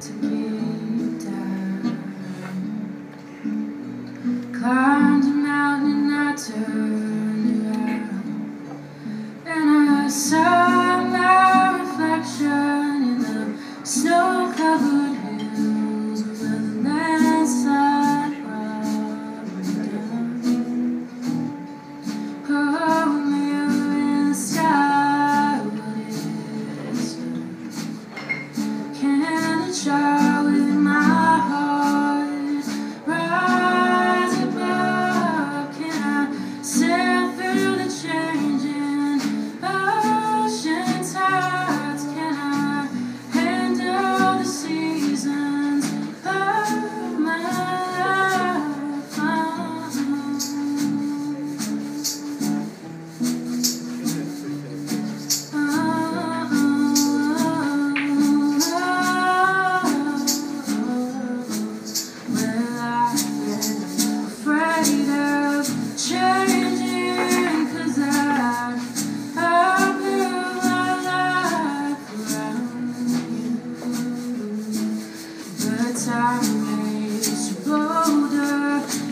To get down Climbed a mountain, and I turned around, and I saw my reflection in the snow-covered. shine.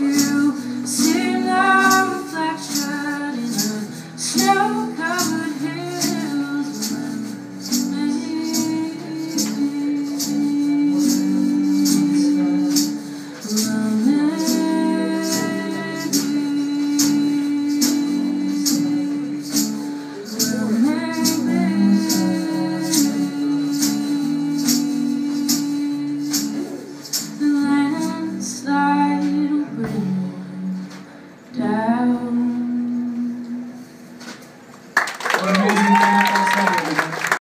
You see our reflection in the snow covered hills. Amazing. Loneliness.